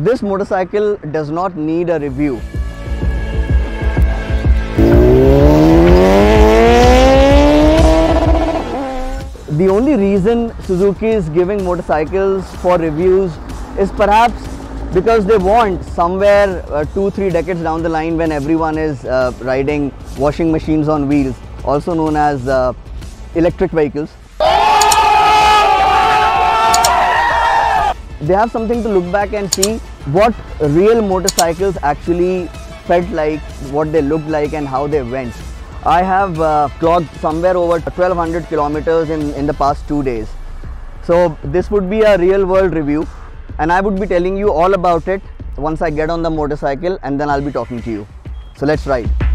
This motorcycle does not need a review. The only reason Suzuki is giving motorcycles for reviews is perhaps because they want somewhere uh, two three decades down the line when everyone is uh, riding washing machines on wheels also known as uh, electric vehicles they have something to look back and see what real motorcycles actually felt like what they looked like and how they went i have uh, somewhere over 1200 kilometers in in the past two days so this would be a real world review and I would be telling you all about it once I get on the motorcycle and then I'll be talking to you. So let's ride.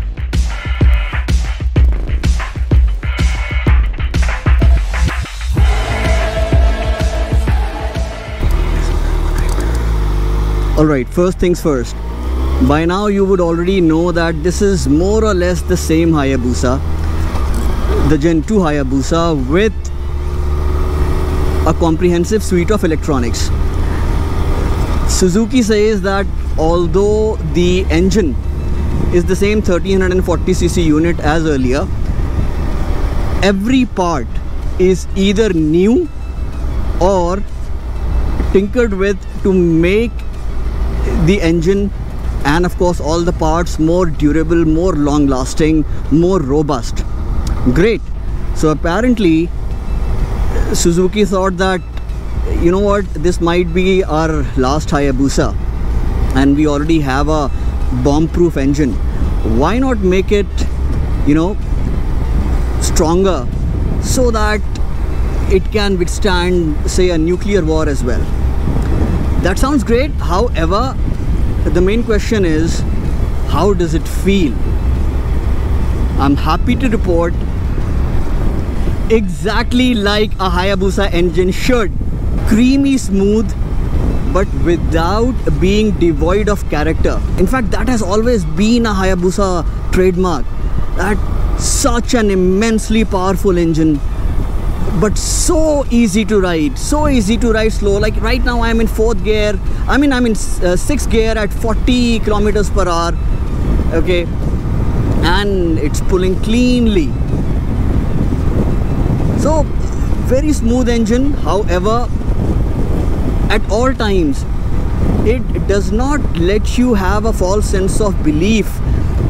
Alright, first things first. By now you would already know that this is more or less the same Hayabusa, the Gen 2 Hayabusa with a comprehensive suite of electronics. Suzuki says that although the engine is the same 1340cc unit as earlier, every part is either new or tinkered with to make the engine and of course all the parts more durable, more long lasting, more robust. Great. So apparently Suzuki thought that you know what this might be our last Hayabusa and we already have a bomb proof engine why not make it you know stronger so that it can withstand say a nuclear war as well that sounds great however the main question is how does it feel? I'm happy to report exactly like a Hayabusa engine should. Creamy smooth but without being devoid of character. In fact that has always been a Hayabusa trademark. That such an immensely powerful engine but so easy to ride so easy to ride slow. Like right now i'm in fourth gear. I mean i'm in uh, sixth gear at 40 kilometers per hour. Okay? And it's pulling cleanly. So very smooth engine. However at all times it does not let you have a false sense of belief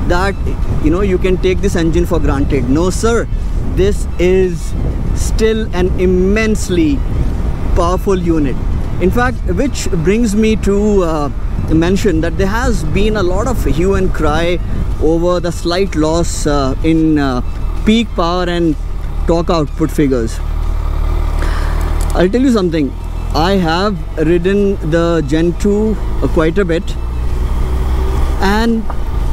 that you know you can take this engine for granted. No sir. This is still an immensely powerful unit. In fact which brings me to uh, mention that there has been a lot of hue and cry over the slight loss uh, in uh, peak power and torque output figures. I'll tell you something. I have ridden the Gen 2 quite a bit. And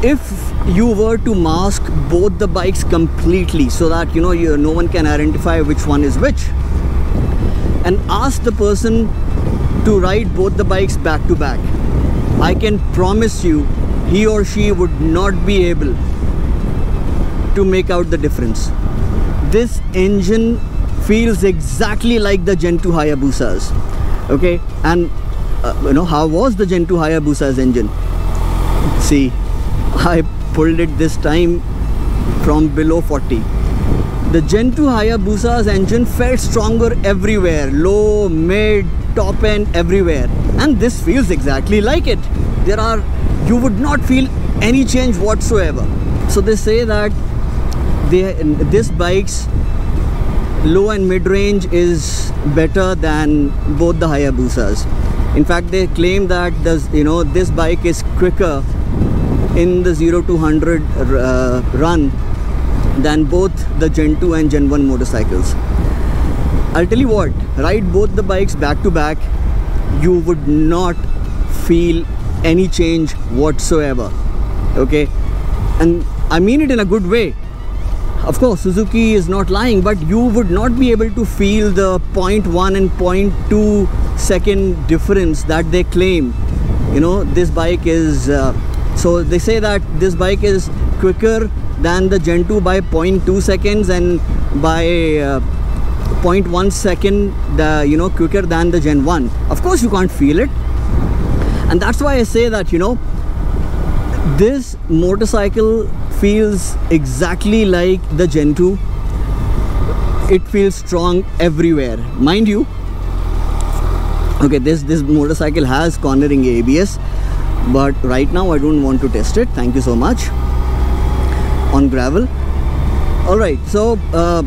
if you were to mask both the bikes completely so that you know you, no one can identify which one is which and ask the person to ride both the bikes back to back. I can promise you he or she would not be able to make out the difference. This engine feels exactly like the Gen 2 Hayabusas okay? And uh, you know how was the Gen 2 Hayabusa's engine? See I pulled it this time from below 40 the Gen 2 Hayabusa's engine felt stronger everywhere low mid top end everywhere. And this feels exactly like it. There are you would not feel any change whatsoever. So they say that they, this bike's low and mid range is better than both the Hayabusas. In fact, they claim that the you know this bike is quicker in the 0 to 100 uh, run than both the Gen 2 and Gen 1 motorcycles. I'll tell you what, ride both the bikes back to back, you would not feel any change whatsoever. Okay, and I mean it in a good way of course Suzuki is not lying but you would not be able to feel the 0.1 and 0.2 second difference that they claim you know this bike is uh, so they say that this bike is quicker than the Gen 2 by 0.2 seconds and by uh, 0.1 second the you know quicker than the Gen 1 of course you can't feel it. And that's why i say that you know this motorcycle feels exactly like the gen 2 it feels strong everywhere. Mind you okay this this motorcycle has cornering abs but right now i don't want to test it. Thank you so much. On gravel. All right so uh,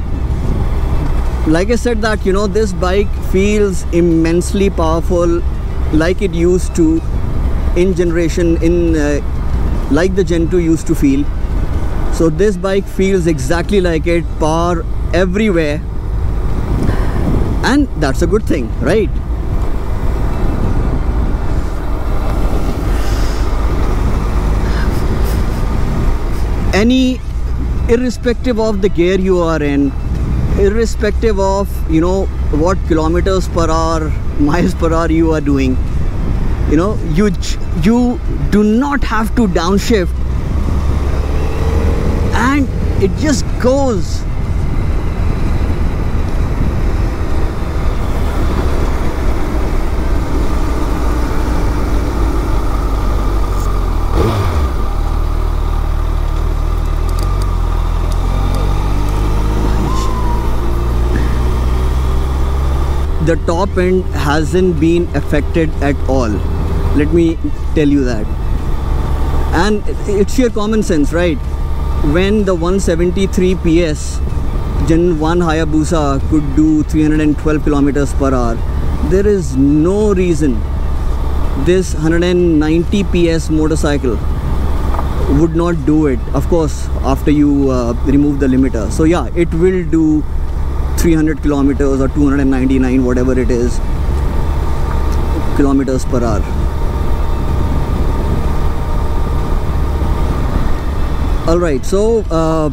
like i said that you know this bike feels immensely powerful like it used to in generation in uh, like the gen 2 used to feel. So this bike feels exactly like it power everywhere. And that's a good thing right any irrespective of the gear you are in irrespective of you know what kilometers per hour miles per hour you are doing you know you you do not have to downshift. And it just goes the top end hasn't been affected at all. Let me tell you that. And it's your common sense right? When the 173 ps gen 1 hayabusa could do 312 kilometers per hour there is no reason this 190 ps motorcycle would not do it. Of course after you uh, remove the limiter. So yeah it will do 300 kilometers or 299 whatever it is kilometers per hour. All right so uh,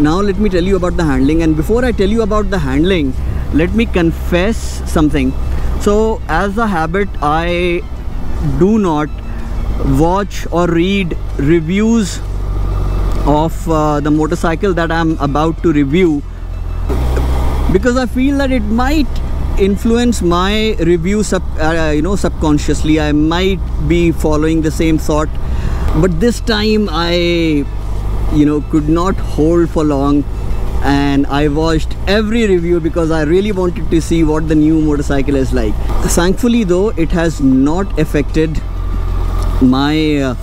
now let me tell you about the handling. And before I tell you about the handling let me confess something. So as a habit I do not watch or read reviews of uh, the motorcycle that I'm about to review because I feel that it might influence my review sub, uh, you know subconsciously. I might be following the same thought. But this time I you know could not hold for long. And I watched every review because I really wanted to see what the new motorcycle is like. Thankfully though it has not affected my uh,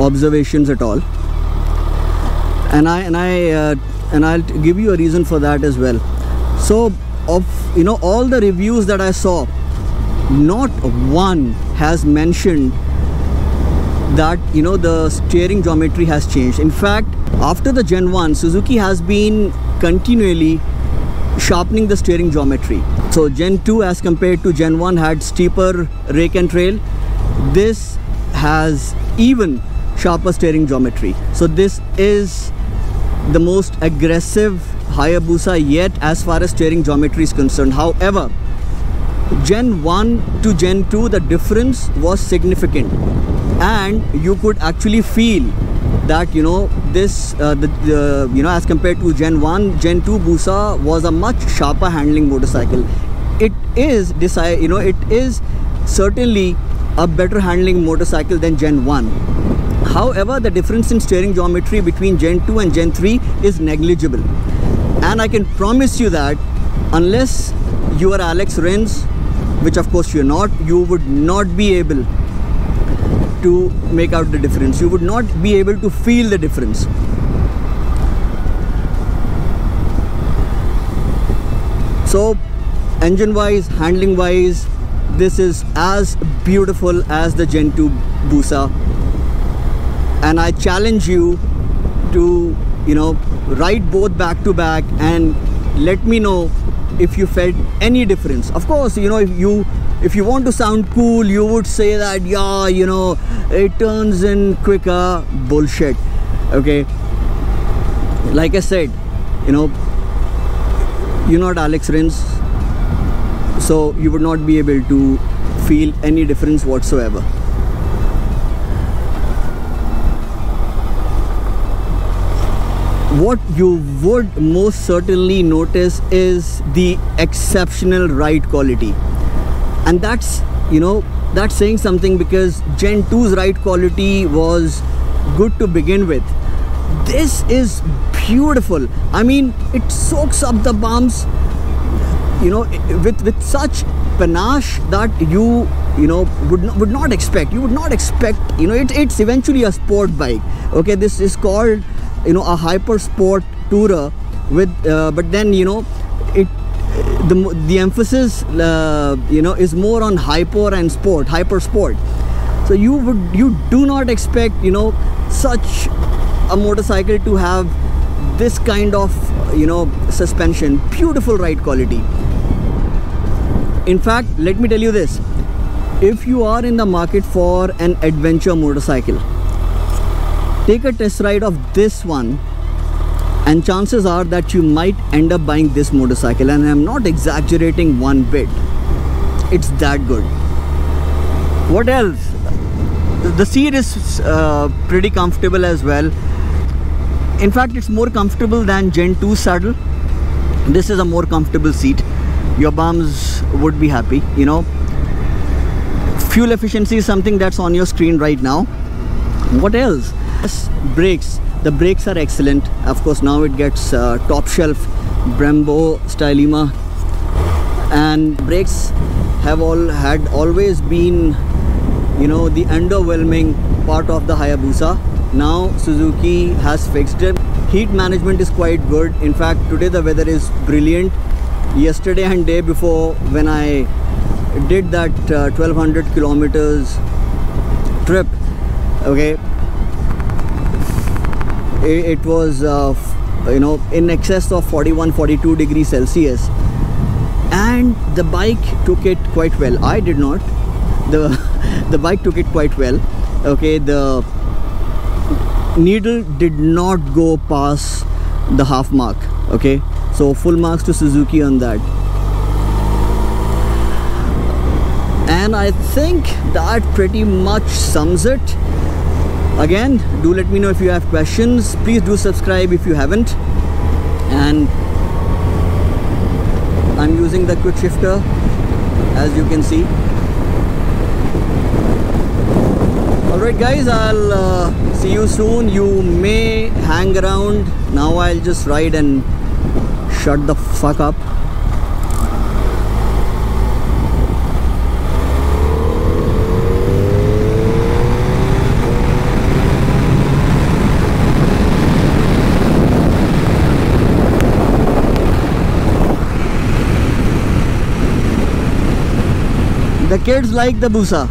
observations at all. And I and I uh, and I'll give you a reason for that as well so of you know all the reviews that I saw not one has mentioned that you know the steering geometry has changed. In fact after the gen 1 Suzuki has been continually sharpening the steering geometry. So gen 2 as compared to gen 1 had steeper rake and trail. This has even sharper steering geometry. So this is the most aggressive Hayabusa yet as far as steering geometry is concerned. However, Gen 1 to Gen 2 the difference was significant. And you could actually feel that you know this uh, the, the, you know as compared to Gen 1 Gen 2 Busa was a much sharper handling motorcycle. It is decide you know it is certainly a better handling motorcycle than Gen 1 however the difference in steering geometry between Gen 2 and Gen 3 is negligible and I can promise you that unless you are Alex Rins, which of course you're not you would not be able to make out the difference. You would not be able to feel the difference. So engine wise handling wise this is as beautiful as the Gen 2 Busa and I challenge you to you know write both back to back and let me know if you felt any difference. Of course you know if you if you want to sound cool you would say that yeah you know it turns in quicker. Bullshit. Okay? Like i said you know you're not alex rins so you would not be able to feel any difference whatsoever what you would most certainly notice is the exceptional ride quality and that's you know that's saying something because Gen 2's ride quality was good to begin with. This is beautiful. I mean, it soaks up the bumps, you know, with with such panache that you you know would not, would not expect. You would not expect. You know, it, it's eventually a sport bike. Okay, this is called you know a hyper sport tourer with, uh, but then you know it the the emphasis uh, you know is more on hyper and sport hyper sport. So you would you do not expect you know such a motorcycle to have this kind of you know suspension. Beautiful ride quality. In fact let me tell you this. If you are in the market for an adventure motorcycle take a test ride of this one and chances are that you might end up buying this motorcycle and I'm not exaggerating one bit. It's that good. What else? The seat is uh, pretty comfortable as well. In fact it's more comfortable than Gen 2 saddle. This is a more comfortable seat. Your bums would be happy you know. Fuel efficiency is something that's on your screen right now. What else brakes the brakes are excellent. Of course now it gets uh, top shelf Brembo Stylema and brakes have all had always been you know the underwhelming part of the Hayabusa. Now Suzuki has fixed it. Heat management is quite good. In fact today the weather is brilliant. Yesterday and day before when I did that uh, 1200 kilometers trip okay it was uh, you know in excess of 41 42 degrees celsius. And the bike took it quite well. I did not. The the bike took it quite well. Okay the needle did not go past the half mark. Okay so full marks to suzuki on that. And i think that pretty much sums it again do let me know if you have questions. Please do subscribe if you haven't. And I'm using the quick shifter as you can see. Alright guys I'll uh, see you soon. You may hang around. Now I'll just ride and shut the fuck up The kids like the busa.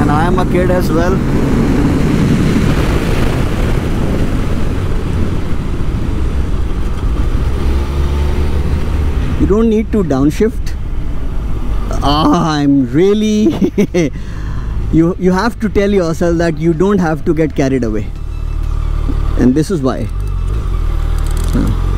And I am a kid as well. You don't need to downshift. Ah, I'm really you you have to tell yourself that you don't have to get carried away. And this is why hmm.